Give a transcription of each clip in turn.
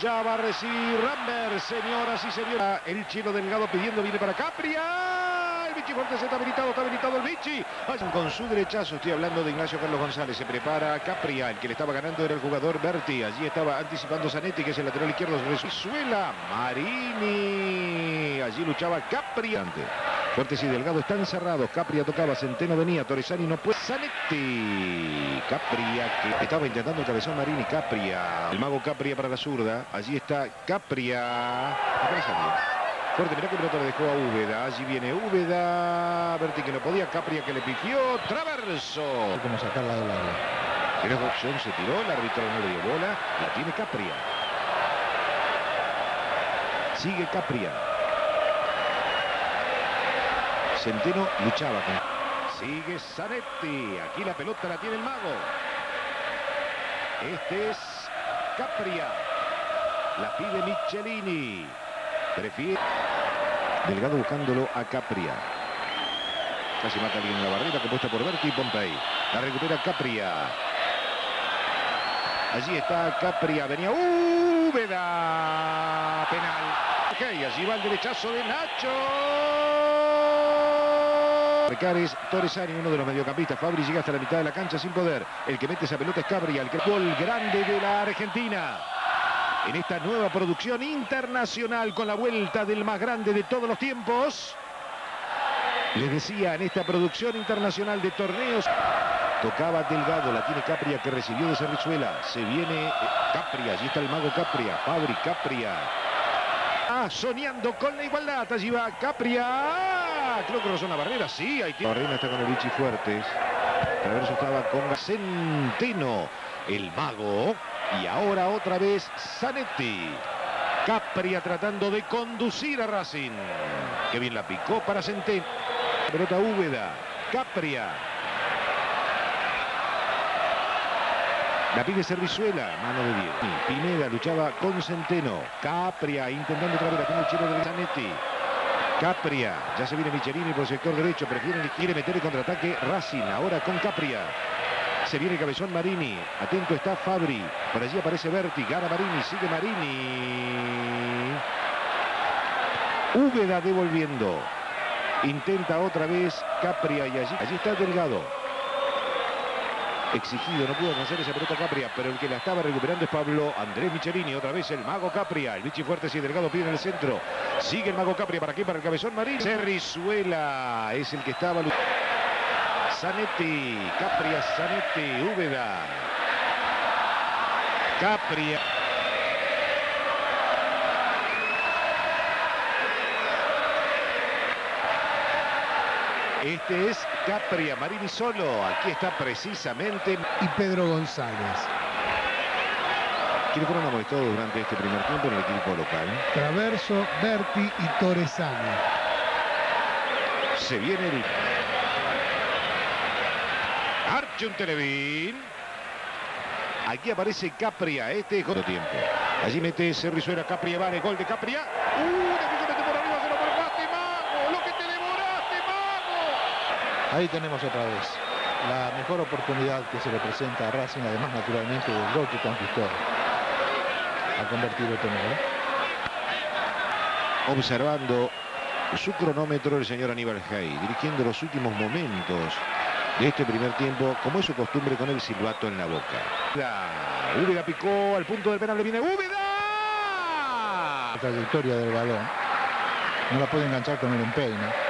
Ya va a recibir Rambert, señoras y señores. El chino delgado pidiendo, viene para Capria. El Vichy Fuerte está habilitado, está habilitado el Vichy. Con su derechazo, estoy hablando de Ignacio Carlos González. Se prepara Capria, el que le estaba ganando era el jugador Berti. Allí estaba anticipando Zanetti, que es el lateral izquierdo. Suela Marini. Allí luchaba Capria. Fuertes y Delgado están cerrados. Capria tocaba, Centeno venía, Torresani no puede. Zanetti. Capria que estaba intentando el cabezón Marini. Capria. El mago Capria para la zurda. Allí está Capria. Fuerte, mirá que pelota le dejó a Úbeda. Allí viene Úbeda. Berti que no podía. Capria que le pifió. Traverso. Como sacarla del área. Era opción, se tiró. El árbitro no le dio bola. La tiene Capria. Sigue Capria. Centeno luchaba con... Sigue Zanetti. Aquí la pelota la tiene el mago. Este es Capria. La pide Michelini. Prefiere... Delgado buscándolo a Capria. Casi mata alguien en la barrera compuesta por Berti y Pompey. La recupera Capria. Allí está Capria. Venía Úbeda. Penal. Ok, allí va el derechazo de Nacho. Recares, Torresani, uno de los mediocampistas. Fabri llega hasta la mitad de la cancha sin poder. El que mete esa pelota es Cabria, el que gol grande de la Argentina. En esta nueva producción internacional con la vuelta del más grande de todos los tiempos. Les decía, en esta producción internacional de torneos, tocaba Delgado, la tiene Capria que recibió de Cerrizuela. Se viene eh, Capria, allí está el mago Capria, Fabri Capria. Ah, soñando con la igualdad, allí va Capria creo que son la barrera, sí. Hay La barrera está con el Vichy Fuertes. Traverso estaba con Centeno, el mago. Y ahora otra vez Zanetti. Capria tratando de conducir a Racing. Que bien la picó para Centeno. Pelota Úbeda. Capria. La pide Servizuela, mano de 10. Pineda luchaba con Centeno. Capria intentando otra vez, chino de Zanetti. Capria, ya se viene Michelini por el sector derecho, prefiere, quiere meter el contraataque Racing, ahora con Capria. Se viene Cabezón Marini, atento está Fabri, por allí aparece Berti, gana Marini, sigue Marini. Úbeda devolviendo, intenta otra vez Capria y allí, allí está Delgado exigido, no pudo hacer esa pelota Capria, pero el que la estaba recuperando es Pablo Andrés Michelini, otra vez el mago Capria, el bichi fuerte y delgado pide en el centro, sigue el mago Capria, ¿para aquí Para el cabezón Marín, Cerrizuela es el que estaba... Zanetti, Capria, Zanetti, Úbeda, Capria. Este es Capria, Marini solo. Aquí está precisamente. Y Pedro González. ¿Quiénes fueron amonestados durante este primer tiempo en el equipo local? Traverso, Berti y Torresani. Se viene el... Archun Televín. Aquí aparece Capria. Este es otro tiempo. Allí mete Cerrizuela, Capria, vale, gol de Capria. ¡Uh! Ahí tenemos otra vez la mejor oportunidad que se le presenta a Racing, además naturalmente del gol que conquistó a convertir otro nuevo. Observando su cronómetro el señor Aníbal Hay, dirigiendo los últimos momentos de este primer tiempo, como es su costumbre con el silbato en la boca. Úbeda picó al punto del penal, le viene Úbeda. La trayectoria del balón no la puede enganchar con el empeine.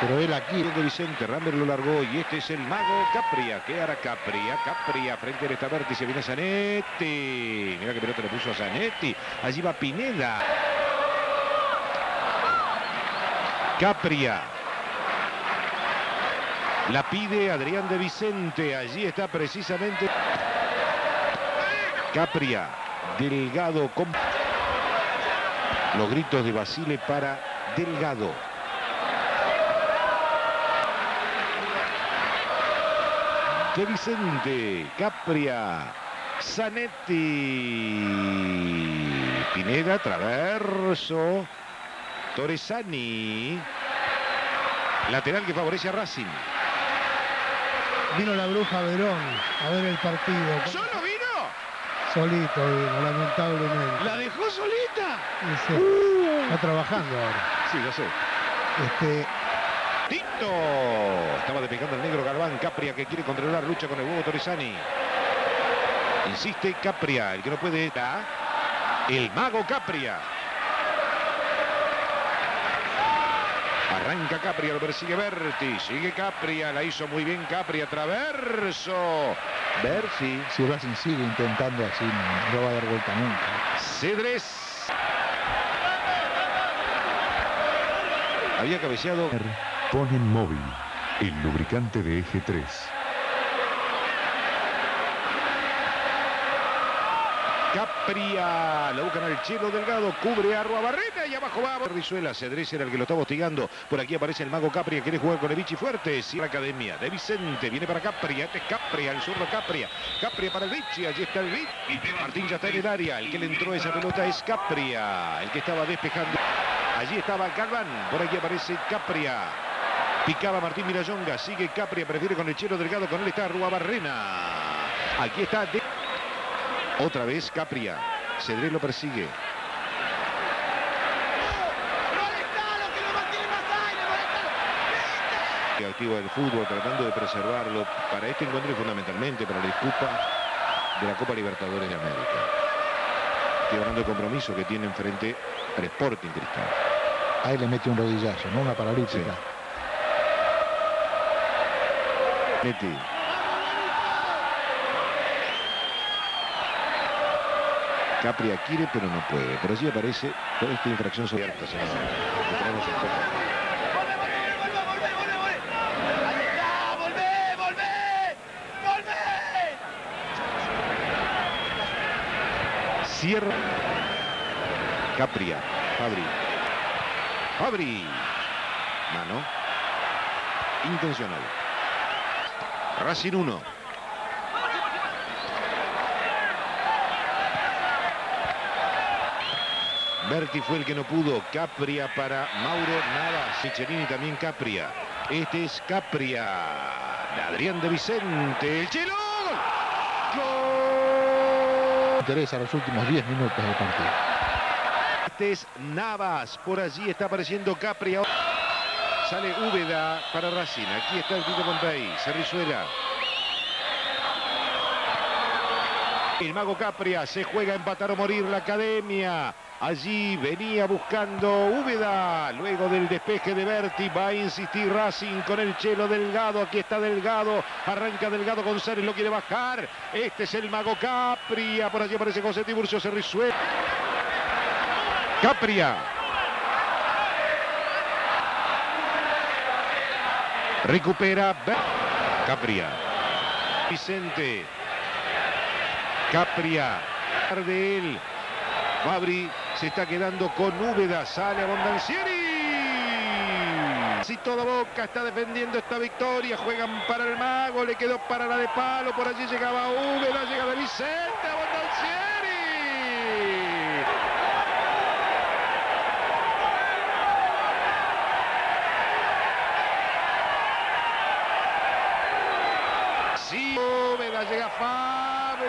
Pero él aquí. De Vicente, Rambert lo largó y este es el mago Capria. ¿Qué hará Capria? Capria frente al esta vértice. Viene Zanetti. Mira que pelota le puso a Zanetti. Allí va Pineda. Capria. La pide Adrián de Vicente. Allí está precisamente Capria. Delgado con los gritos de Basile para Delgado. De Vicente, Capria, Zanetti, Pineda, Traverso, Torresani, lateral que favorece a Racing. Vino la bruja Verón a ver el partido. ¿Solo vino? solito, Diego, lamentablemente. ¿La dejó solita? Sí, sí. Uh. Está trabajando ahora. Sí, lo sé. Este, Tito. Estaba despejando el negro Galván. Capria que quiere controlar lucha con el huevo Torizani. Insiste Capria, el que no puede está. El mago Capria. Arranca Capria, lo persigue Berti. Sigue Capria, la hizo muy bien Capria. Traverso. Berti. Si Racing sigue intentando así, no, no va a dar vuelta nunca. Cedres. Había cabeceado. Ponen móvil, el lubricante de eje 3. Capria, la buscan al Chelo Delgado, cubre a Barreta y abajo va Rizuela, Cedrés era el que lo estaba hostigando. Por aquí aparece el mago Capria, quiere jugar con Evichi fuerte. Sí, la academia de Vicente, viene para Capria, este es Capria, el zurdo Capria. Capria para el Vichy, allí está el Vichy. Martín ya está en el área, el que le entró esa pelota es Capria, el que estaba despejando. Allí estaba Galván, por aquí aparece Capria. Picaba Martín Mirayonga, sigue Capria, prefiere con el Chelo Delgado, con él está Barrena. Aquí está de... Otra vez Capria. Cedrés lo persigue. Activo del fútbol tratando de preservarlo para este encuentro y fundamentalmente para la disputa de la Copa Libertadores de América. Estoy hablando de compromiso que tiene enfrente al Sporting Cristal. Ahí le mete un rodillazo, ¿no? Una paralítica. Meti. Capria quiere pero no puede. Por allí aparece toda esta infracción sobre alta, señor. Tenemos en Copa. Cierra. Capria. Fabri. Fabri. Mano. Intencional. Racing 1. Berti fue el que no pudo. Capria para Mauro Navas. Ciccherini también Capria. Este es Capria. Adrián de Vicente. El Chelo. ¡Gol! Interesa los últimos 10 minutos del partido. Este es Navas. Por allí está apareciendo Capria. Sale Úbeda para Racing. Aquí está el Tito Pompey. Cerrizuela. El mago Capria se juega a empatar o morir la academia. Allí venía buscando Úbeda. Luego del despeje de Berti va a insistir Racing con el Chelo Delgado. Aquí está Delgado. Arranca Delgado González. Lo quiere bajar. Este es el mago Capria. Por allí aparece José Tiburcio Cerrizuela. Capria. Recupera Capria. Vicente. Capria. De él. Fabri se está quedando con Úbeda. Sale a Bondancieri. Si toda boca está defendiendo esta victoria. Juegan para el mago. Le quedó para la de palo. Por allí llegaba Úbeda. Llega de Vicente a Bondancieri. Sí, Úbeda llega Fabri.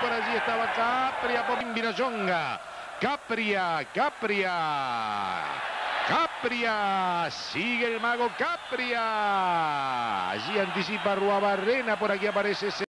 Por allí estaba Capria por Virayonga. Capria, Capria. Capria, sigue el mago Capria. Allí anticipa Ruabarrena, por aquí aparece.